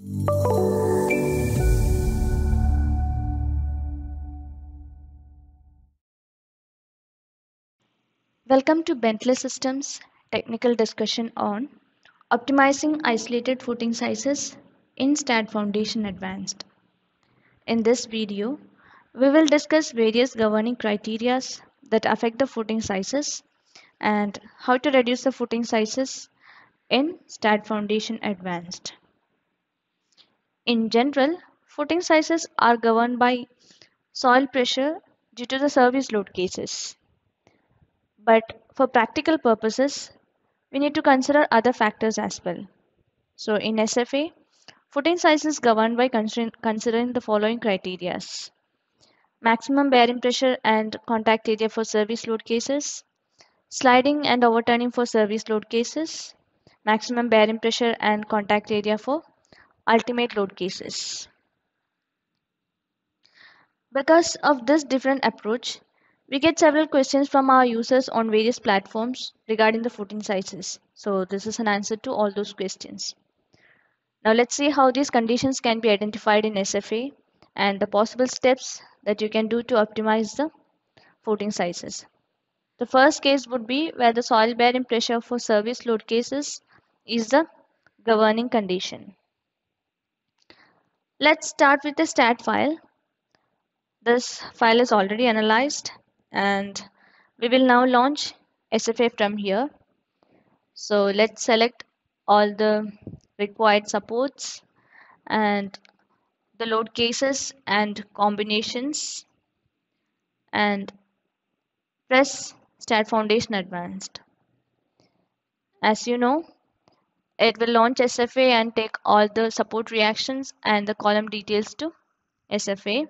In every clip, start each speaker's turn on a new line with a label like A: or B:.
A: Welcome to Bentley Systems technical discussion on optimizing isolated footing sizes in STAAD Foundation Advanced. In this video, we will discuss various governing criteria that affect the footing sizes and how to reduce the footing sizes in STAAD Foundation Advanced. In general, footing sizes are governed by soil pressure due to the service load cases. But for practical purposes, we need to consider other factors as well. So in SFA, footing size is governed by considering the following criteria. Maximum bearing pressure and contact area for service load cases, sliding and overturning for service load cases, maximum bearing pressure and contact area for ultimate load cases. Because of this different approach, we get several questions from our users on various platforms regarding the footing sizes. So this is an answer to all those questions. Now let's see how these conditions can be identified in SFA and the possible steps that you can do to optimize the footing sizes. The first case would be where the soil bearing pressure for service load cases is the governing condition. Let's start with the STAAD file. This file is already analyzed and we will now launch SFA from here. So let's select all the required supports and the load cases and combinations and press STAAD Foundation Advanced. As you know, it will launch SFA and take all the support reactions and the column details to SFA.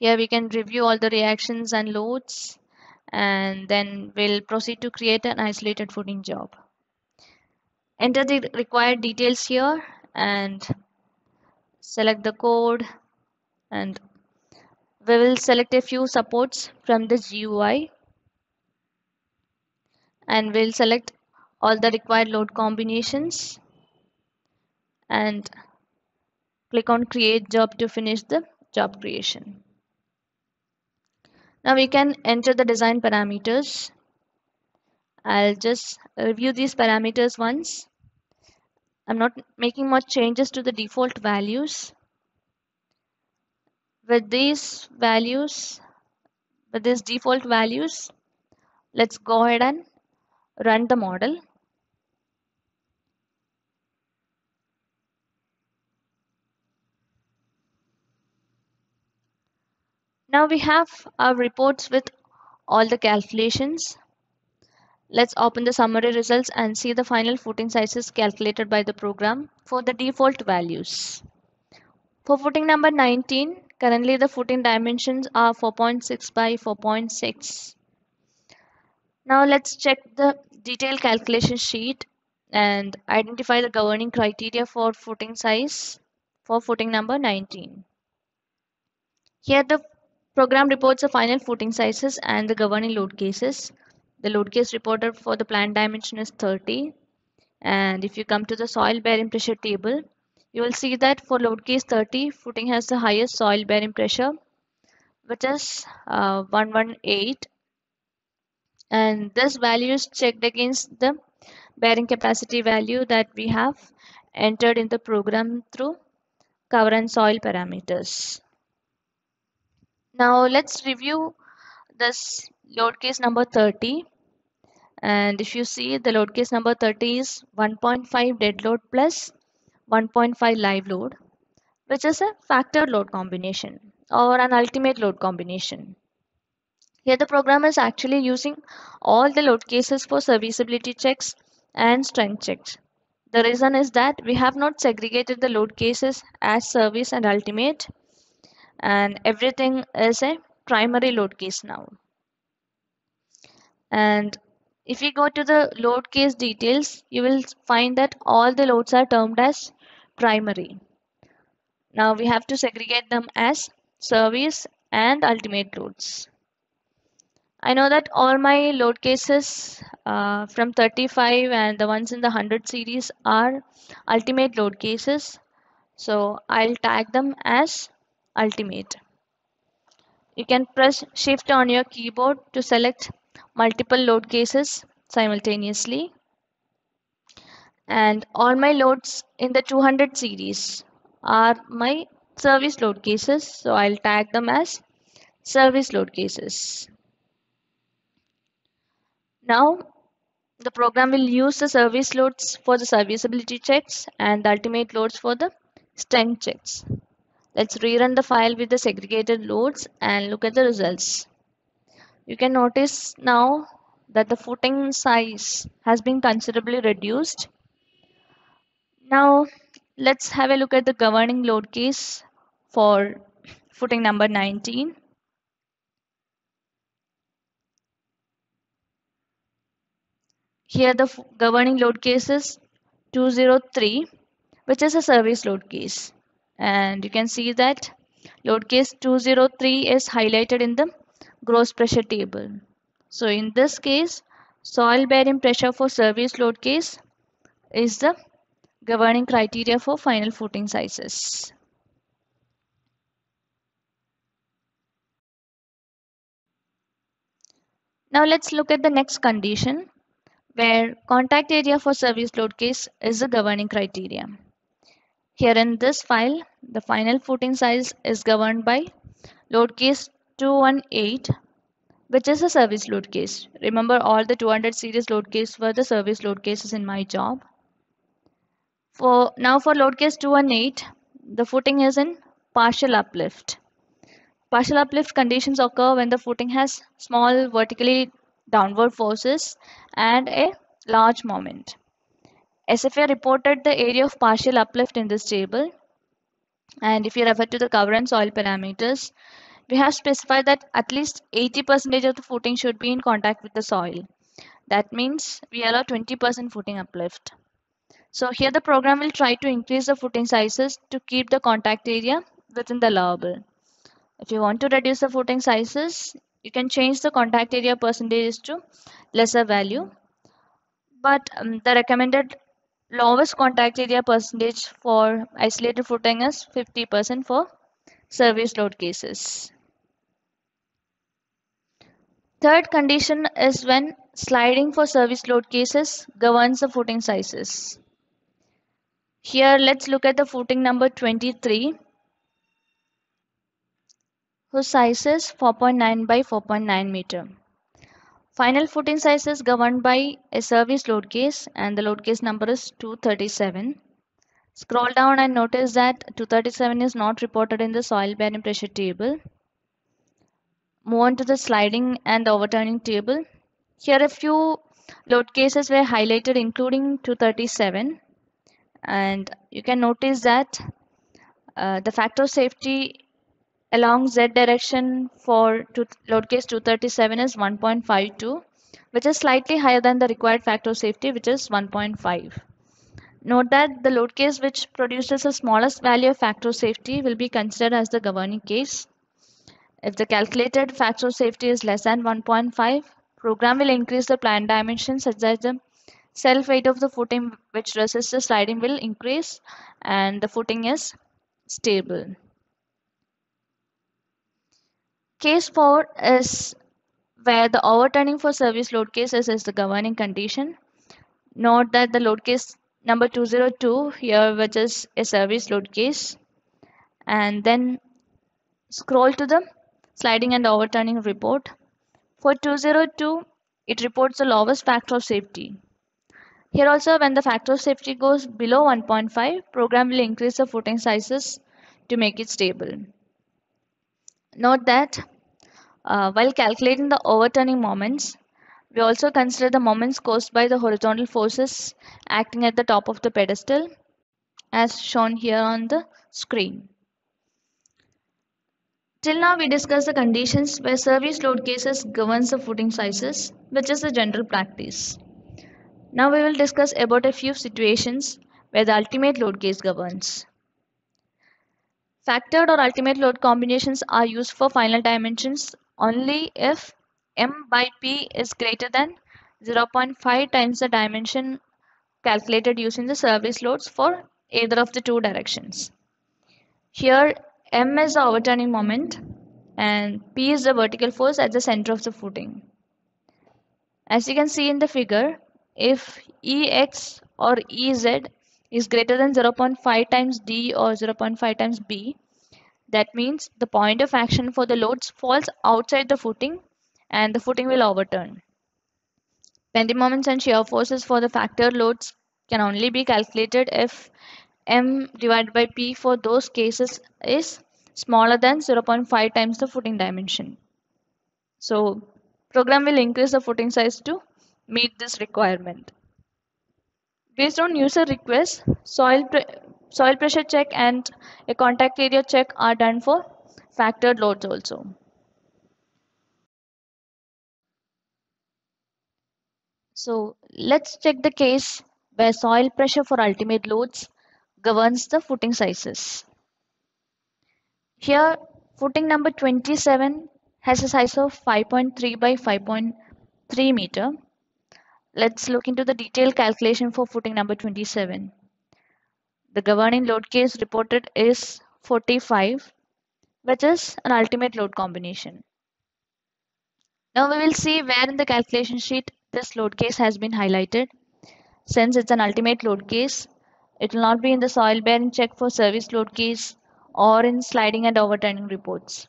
A: Here we can review all the reactions and loads and then we'll proceed to create an isolated footing job. Enter the required details here and select the code and we will select a few supports from the GUI and we'll select all the required load combinations and click on create job to finish the job creation. Now we can enter the design parameters. I'll just review these parameters once. I'm not making much changes to the default values. With these values, with these default values, let's go ahead and run the model. Now we have our reports with all the calculations. Let's open the summary results and see the final footing sizes calculated by the program for the default values. For footing number 19, currently the footing dimensions are 4.6 by 4.6. Now let's check the detailed calculation sheet and identify the governing criteria for footing size for footing number 19. Here the Program reports the final footing sizes and the governing load cases. The load case reported for the plant dimension is 30. And if you come to the soil bearing pressure table, you will see that for load case 30, footing has the highest soil bearing pressure, which is uh, 118. And this value is checked against the bearing capacity value that we have entered in the program through cover and soil parameters. Now let's review this load case number 30 and if you see the load case number 30 is 1.5 dead load plus 1.5 live load which is a factor load combination or an ultimate load combination. Here the program is actually using all the load cases for serviceability checks and strength checks. The reason is that we have not segregated the load cases as service and ultimate and everything is a primary load case now. And if you go to the load case details you will find that all the loads are termed as primary. Now we have to segregate them as service and ultimate loads. I know that all my load cases uh, from 35 and the ones in the 100 series are ultimate load cases. So I'll tag them as ultimate. You can press shift on your keyboard to select multiple load cases simultaneously. And all my loads in the 200 series are my service load cases. So I'll tag them as service load cases. Now the program will use the service loads for the serviceability checks and the ultimate loads for the strength checks. Let's rerun the file with the segregated loads and look at the results. You can notice now that the footing size has been considerably reduced. Now let's have a look at the governing load case for footing number 19. Here the governing load case is 203 which is a service load case and you can see that load case 203 is highlighted in the gross pressure table. So in this case soil bearing pressure for service load case is the governing criteria for final footing sizes. Now let's look at the next condition where contact area for service load case is the governing criteria. Here in this file, the final footing size is governed by load case 218, which is a service load case. Remember all the 200 series load case were the service load cases in my job. For Now for load case 218, the footing is in partial uplift. Partial uplift conditions occur when the footing has small vertically downward forces and a large moment. SFA reported the area of partial uplift in this table. And if you refer to the cover and soil parameters, we have specified that at least 80% of the footing should be in contact with the soil. That means we allow 20% footing uplift. So here the program will try to increase the footing sizes to keep the contact area within the allowable. If you want to reduce the footing sizes, you can change the contact area percentages to lesser value. But um, the recommended lowest contact area percentage for isolated footing is 50% for service load cases. Third condition is when sliding for service load cases governs the footing sizes. Here let's look at the footing number 23 whose size is 4.9 by 4.9 meter. Final footing size is governed by a service load case and the load case number is 237. Scroll down and notice that 237 is not reported in the soil bearing pressure table. Move on to the sliding and the overturning table. Here a few load cases were highlighted including 237 and you can notice that uh, the factor of safety along z direction for load case 237 is 1.52 which is slightly higher than the required factor of safety which is 1.5 note that the load case which produces the smallest value of factor of safety will be considered as the governing case. If the calculated factor of safety is less than 1.5 program will increase the plan dimension such that the self weight of the footing which resists the sliding will increase and the footing is stable Case 4 is where the overturning for service load cases is the governing condition. Note that the load case number 202 here which is a service load case and then scroll to the sliding and overturning report. For 202 it reports the lowest factor of safety. Here also when the factor of safety goes below 1.5 program will increase the footing sizes to make it stable. Note that uh, while calculating the overturning moments, we also consider the moments caused by the horizontal forces acting at the top of the pedestal as shown here on the screen. Till now we discussed the conditions where service load cases governs the footing sizes which is the general practice. Now we will discuss about a few situations where the ultimate load case governs. Factored or ultimate load combinations are used for final dimensions only if M by P is greater than 0.5 times the dimension calculated using the service loads for either of the two directions. Here M is the overturning moment and P is the vertical force at the center of the footing. As you can see in the figure, if EX or EZ is greater than 0.5 times D or 0.5 times B, that means the point of action for the loads falls outside the footing and the footing will overturn. Bending moments and shear forces for the factor loads can only be calculated if M divided by P for those cases is smaller than 0.5 times the footing dimension. So program will increase the footing size to meet this requirement. Based on user requests, soil, pre soil pressure check and a contact area check are done for factored loads also. So let's check the case where soil pressure for ultimate loads governs the footing sizes. Here footing number 27 has a size of 5.3 by 5.3 meter. Let's look into the detailed calculation for footing number 27. The governing load case reported is 45 which is an ultimate load combination. Now we will see where in the calculation sheet this load case has been highlighted. Since it's an ultimate load case, it will not be in the soil bearing check for service load case or in sliding and overturning reports.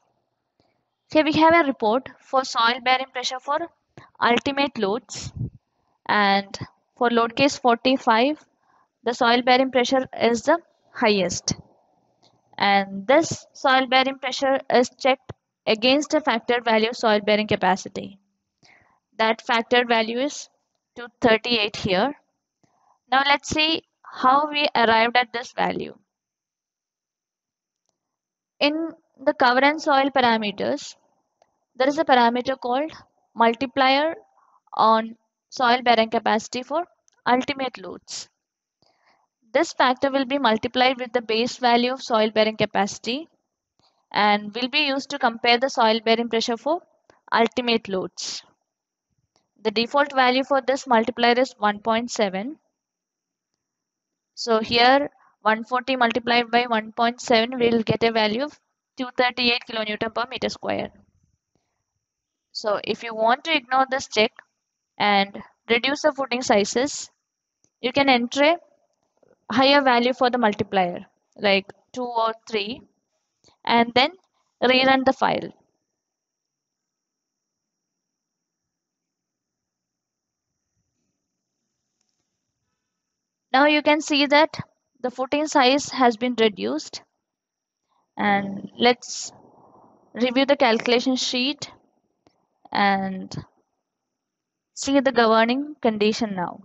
A: Here we have a report for soil bearing pressure for ultimate loads and for load case 45 the soil bearing pressure is the highest and this soil bearing pressure is checked against a factor value soil bearing capacity. That factor value is 238 here. Now let's see how we arrived at this value. In the cover and soil parameters, there is a parameter called multiplier on soil bearing capacity for ultimate loads. This factor will be multiplied with the base value of soil bearing capacity and will be used to compare the soil bearing pressure for ultimate loads. The default value for this multiplier is 1.7 so here 140 multiplied by 1.7 will get a value of 238 kilonewton per meter square. So if you want to ignore this check and reduce the footing sizes, you can enter higher value for the multiplier like 2 or 3 and then rerun the file. Now you can see that the footing size has been reduced and let's review the calculation sheet and see the governing condition now.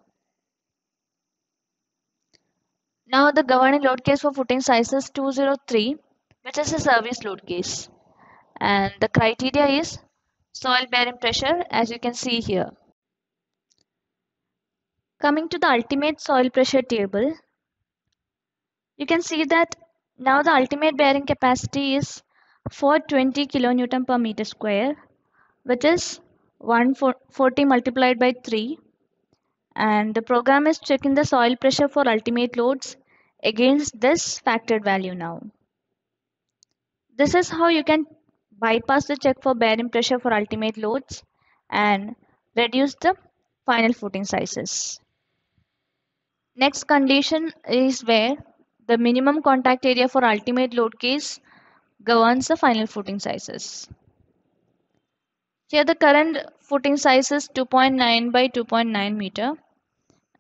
A: Now the governing load case for footing size is 203 which is a service load case and the criteria is soil bearing pressure as you can see here. Coming to the ultimate soil pressure table, you can see that now the ultimate bearing capacity is 420 kilonewton per meter square, which is 140 multiplied by 3. And the program is checking the soil pressure for ultimate loads against this factored value now. This is how you can bypass the check for bearing pressure for ultimate loads and reduce the final footing sizes. Next condition is where the minimum contact area for ultimate load case governs the final footing sizes. Here the current footing size is 2.9 by 2.9 meter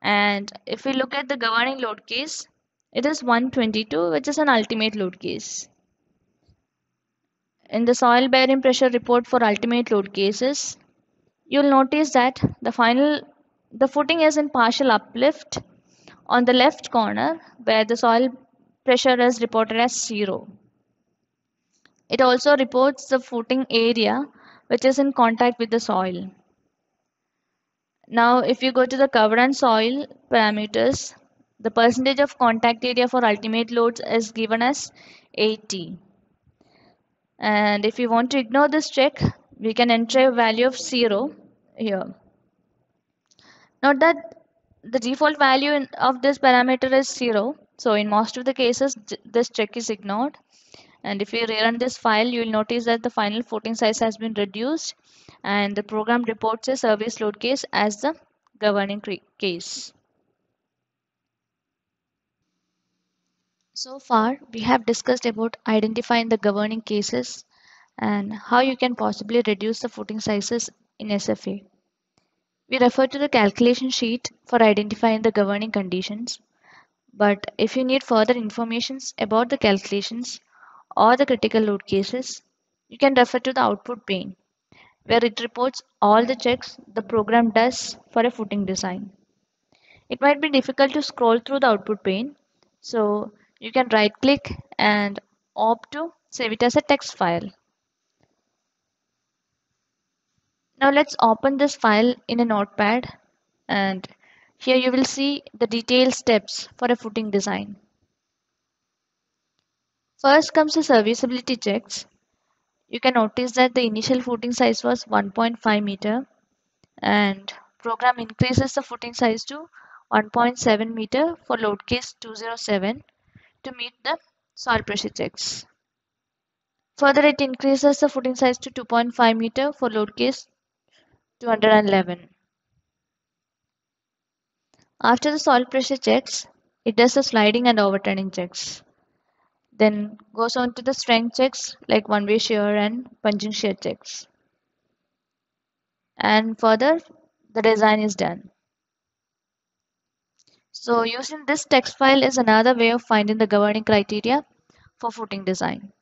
A: and if we look at the governing load case it is 122 which is an ultimate load case. In the soil bearing pressure report for ultimate load cases you'll notice that the final the footing is in partial uplift on the left corner where the soil pressure is reported as zero. It also reports the footing area which is in contact with the soil. Now if you go to the cover and soil parameters, the percentage of contact area for ultimate loads is given as 80. And if you want to ignore this check, we can enter a value of 0 here. Note that the default value in, of this parameter is 0. So in most of the cases, this check is ignored. And if you rerun this file, you will notice that the final footing size has been reduced and the program reports a service load case as the governing case. So far, we have discussed about identifying the governing cases and how you can possibly reduce the footing sizes in SFA. We refer to the calculation sheet for identifying the governing conditions. But if you need further information about the calculations or the critical load cases, you can refer to the output pane, where it reports all the checks the program does for a footing design. It might be difficult to scroll through the output pane, so you can right click and opt to save it as a text file. Now let's open this file in a notepad and here you will see the detailed steps for a footing design. First comes the serviceability checks. You can notice that the initial footing size was 1.5 meter and program increases the footing size to 1.7 meter for load case 207 to meet the soil pressure checks. Further, it increases the footing size to 2.5 meter for load case 211. After the soil pressure checks, it does the sliding and overturning checks. Then goes on to the strength checks like one-way shear and punching shear checks. And further, the design is done. So using this text file is another way of finding the governing criteria for footing design.